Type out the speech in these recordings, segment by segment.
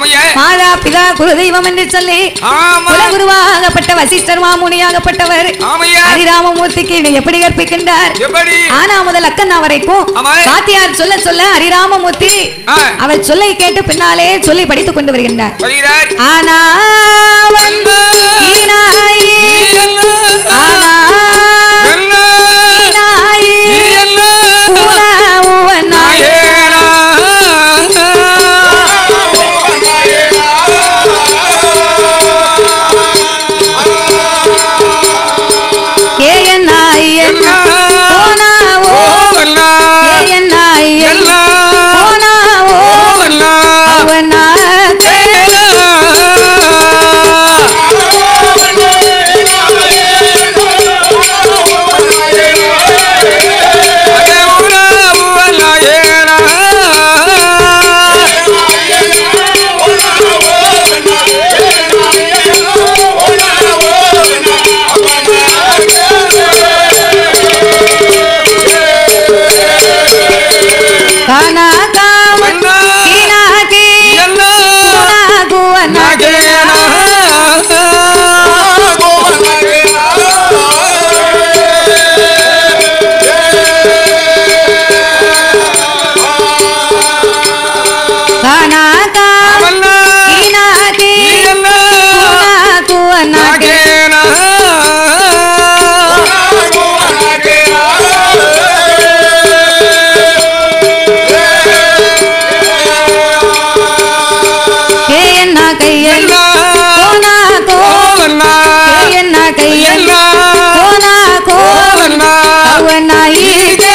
மாதா பிதா குலதெய்வம் என்று சொல்லி குலகுருவாகப்பட்ட வசிஷ்டர் மாமுனியாகப்பட்டவர். ஹரிராமமூர்த்திக்கு எப்படி கற்பிக்கின்றார்? ஆனா முதல் அக்கண்ணா வரைக்கும் ஆமா. சாத்தியார் சொல்ல சொல்ல ஹரிராமமூர்த்தி. அவர் சொல்லை கேட்டு பின்னாலே சொல்லி படித்துக் கொண்டு வருகின்றார். ஆனா नहीं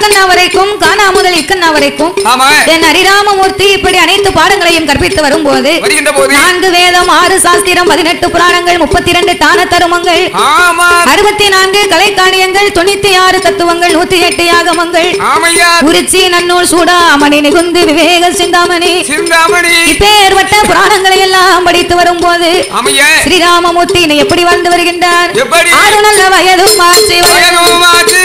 அக்கண்ணா வரைக்கும் காணா முதல் இக்கண்ணா வரைக்கும் என் ஹரிராமமூர்த்தி இப்படி அனைத்து பாடங்களையும் கற்பித்து போது. நான்கு வேதம் ஆறு சாஸ்திரம் பதினெட்டு புராணங்கள் முப்பத்தி இரண்டு தான தருமங்கள் அறுபத்தி நான்கு கலைக்காணியங்கள் தொண்ணூத்தி ஆறு தத்துவங்கள் நூத்தி எட்டு யாகமங்கள் உரிச்சி நன்னூல் சூடாமணி நிகுந்து விவேக சிந்தாமணி. இப்பேற்பட்ட புராணங்களை எல்லாம் படித்து வரும்போது ஸ்ரீராமமூர்த்தி எப்படி வாழ்ந்து வருகின்றார்? ஆறு நல்ல வயதும் வயதுமாச்சு